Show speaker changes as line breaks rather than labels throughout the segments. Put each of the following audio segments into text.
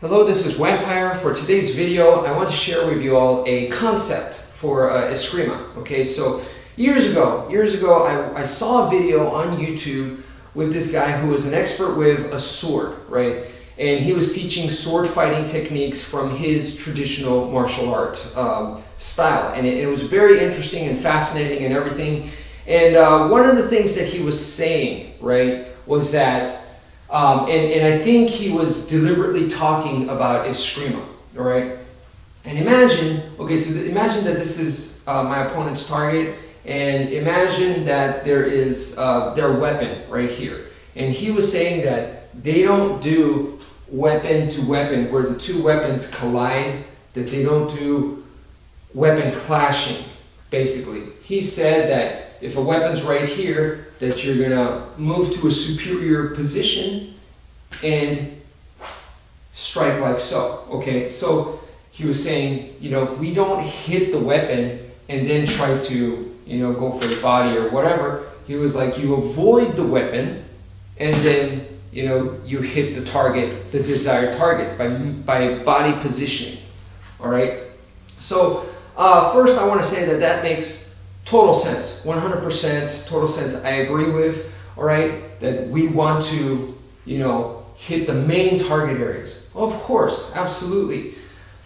Hello, this is Vampire. For today's video, I want to share with you all a concept for uh, Eskrima. Okay, so years ago, years ago, I, I saw a video on YouTube with this guy who was an expert with a sword, right? And he was teaching sword fighting techniques from his traditional martial art um, style. And it, it, was very interesting and fascinating and everything. And uh, one of the things that he was saying, right, was that um, and, and I think he was deliberately talking about Eskrima, all right? And imagine, okay, so imagine that this is uh, my opponent's target, and imagine that there is uh, their weapon right here. And he was saying that they don't do weapon to weapon where the two weapons collide, that they don't do weapon clashing, basically. He said that if a weapon's right here, that you're gonna move to a superior position and strike like so. Okay, so he was saying, you know, we don't hit the weapon and then try to, you know, go for the body or whatever. He was like, you avoid the weapon and then, you know, you hit the target, the desired target by, by body positioning. All right. So uh, first I want to say that that makes total sense, 100% total sense. I agree with, all right, that we want to, you know, hit the main target areas. Of course, absolutely.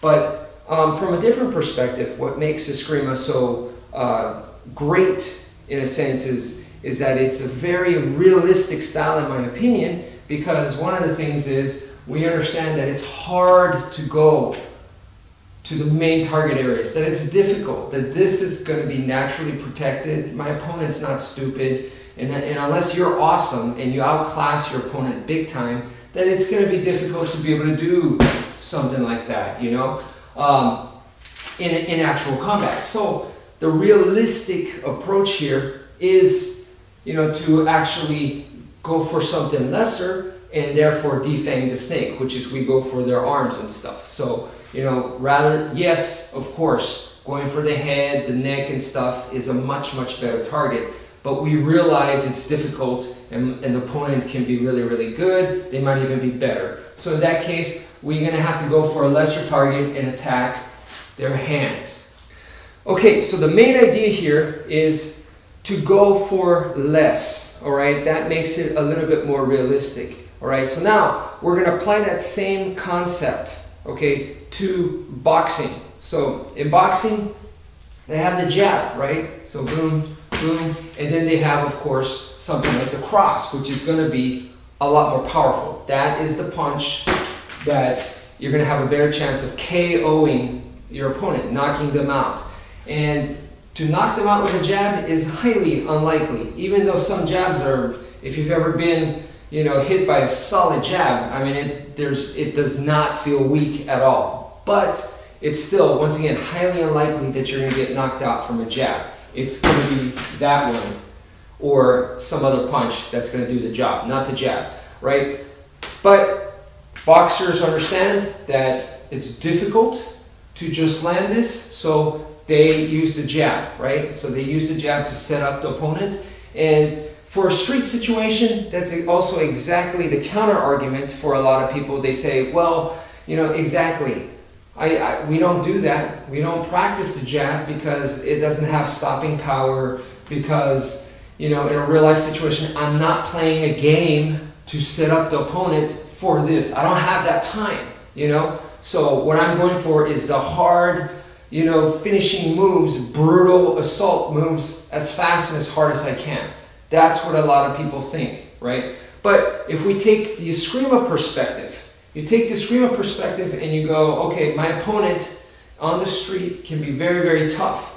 But um, from a different perspective, what makes Eskrima so uh, great, in a sense, is, is that it's a very realistic style, in my opinion, because one of the things is we understand that it's hard to go to the main target areas, that it's difficult, that this is going to be naturally protected. My opponent's not stupid, and, and unless you're awesome and you outclass your opponent big time, then it's going to be difficult to be able to do something like that, you know, um, in, in actual combat. So the realistic approach here is, you know, to actually go for something lesser and therefore defang the snake, which is we go for their arms and stuff. So you know, rather, yes, of course, going for the head, the neck and stuff is a much, much better target. But we realize it's difficult and, the opponent can be really, really good. They might even be better. So in that case, we're gonna have to go for a lesser target and attack their hands. Okay, so the main idea here is to go for less, all right? That makes it a little bit more realistic, all right? So now we're gonna apply that same concept okay, to boxing. So in boxing, they have the jab, right? So boom, boom, and then they have, of course, something like the cross, which is going to be a lot more powerful. That is the punch that you're going to have a better chance of KOing your opponent, knocking them out. And to knock them out with a jab is highly unlikely, even though some jabs are, if you've ever been you know, hit by a solid jab, I mean, it, there's, it does not feel weak at all. But it's still, once again, highly unlikely that you're going to get knocked out from a jab. It's going to be that one or some other punch that's going to do the job, not the jab, right? But boxers understand that it's difficult to just land this, so they use the jab, right? So they use the jab to set up the opponent. And for a street situation, that's also exactly the counter argument for a lot of people. They say, well, you know, exactly. I, I, we don't do that. We don't practice the jab because it doesn't have stopping power. Because you know, in a real life situation, I'm not playing a game to set up the opponent for this. I don't have that time. You know, so what I'm going for is the hard, you know, finishing moves, brutal assault moves as fast and as hard as I can. That's what a lot of people think, right? But if we take the Eskrima perspective, you take the Eskrima perspective and you go, okay, my opponent on the street can be very, very tough.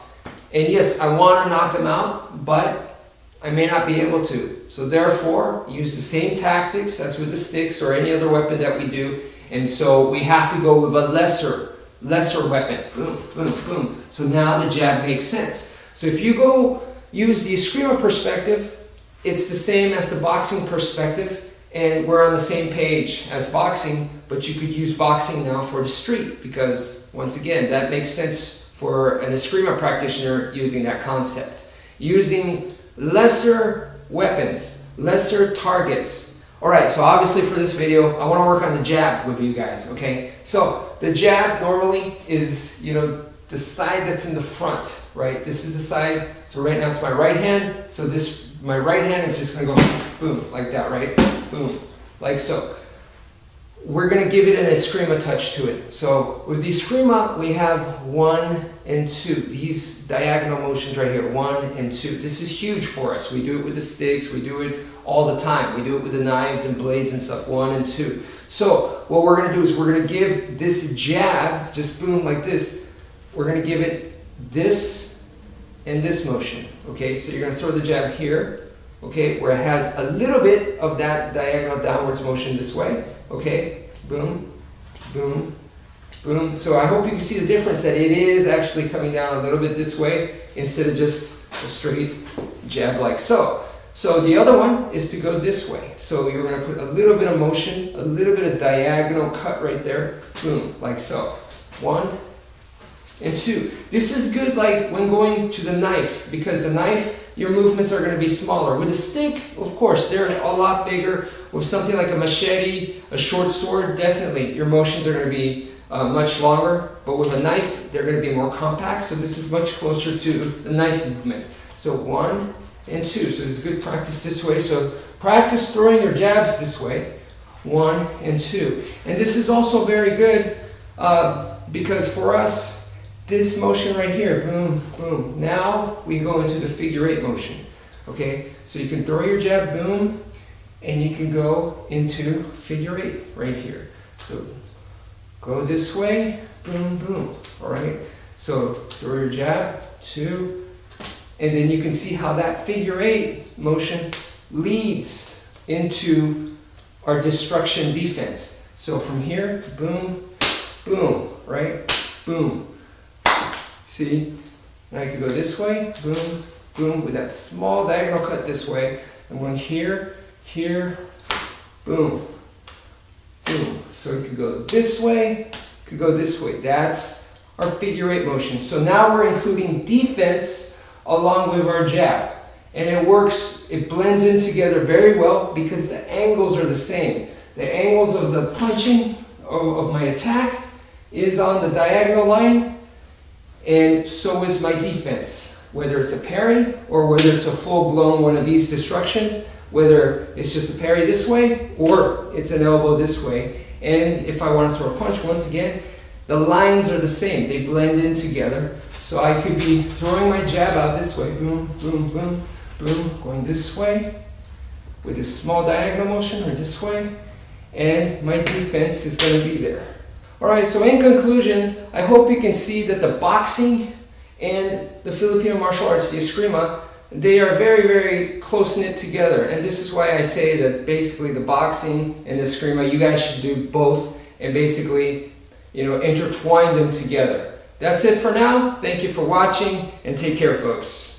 And yes, I want to knock him out, but I may not be able to. So therefore, use the same tactics as with the sticks or any other weapon that we do. And so we have to go with a lesser, lesser weapon. Boom, boom, boom. So now the jab makes sense. So if you go use the Eskrima perspective, it's the same as the boxing perspective, and we're on the same page as boxing, but you could use boxing now for the street because, once again, that makes sense for an Eskrima practitioner using that concept. Using lesser weapons, lesser targets, All right, so obviously for this video, I want to work on the jab with you guys, okay? So the jab normally is, you know, the side that's in the front, right? This is the side, so right now it's my right hand, so this, my right hand is just gonna go boom, like that, right? Boom, like so. We're gonna give it an Eskrima touch to it. So with the Eskrima, we have one and two. These diagonal motions right here, one and two. This is huge for us. We do it with the sticks, we do it all the time. We do it with the knives and blades and stuff, one and two. So what we're gonna do is we're gonna give this jab, just boom like this, we're gonna give it this and this motion, okay? So you're gonna throw the jab here, okay, where it has a little bit of that diagonal downwards motion this way, okay? Boom, boom, boom. So I hope you can see the difference that it is actually coming down a little bit this way instead of just a straight jab like so. So the other one is to go this way. So you're going to put a little bit of motion, a little bit of diagonal cut right there, boom, like so. One and two. This is good like when going to the knife because the knife, your movements are going to be smaller. With a stick, of course, they're a lot bigger. With something like a machete, a short sword, definitely your motions are going to be uh, much longer. But with a knife, they're going to be more compact. So this is much closer to the knife movement. So one, and two. So it's good practice this way. So practice throwing your jabs this way, one and two. And this is also very good uh, because for us, this motion right here, boom, boom. Now we go into the figure eight motion. Okay, so you can throw your jab, boom, and you can go into figure eight right here. So go this way, boom, boom. All right, so throw your jab, two, and then you can see how that figure eight motion leads into our destruction defense. So from here, boom, boom, right? Boom. See? Now I can go this way, boom, boom, with that small diagonal cut this way. And one here, here, boom, boom. So it could go this way, could go this way. That's our figure eight motion. So now we're including defense along with our jab. And it works, it blends in together very well because the angles are the same. The angles of the punching of, of my attack is on the diagonal line, and so is my defense. Whether it's a parry or whether it's a full-blown one of these destructions, whether it's just a parry this way or it's an elbow this way. And if I want to throw a punch, once again, the lines are the same. They blend in together. So I could be throwing my jab out this way, boom, boom, boom, boom, going this way with a small diagonal motion or this way, and my defense is going to be there. All right, so in conclusion, I hope you can see that the boxing and the Filipino martial arts, the Eskrima, they are very, very close-knit together. And this is why I say that basically the boxing and the Eskrima, you guys should do both and basically, you know, intertwine them together. That's it for now. Thank you for watching and take care, folks.